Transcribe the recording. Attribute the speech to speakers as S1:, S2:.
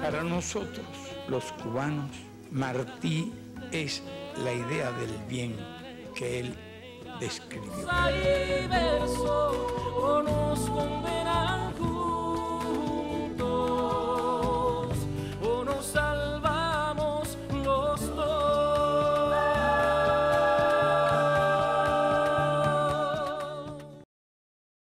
S1: Para nosotros, los cubanos, Martí es la idea del bien que él describió.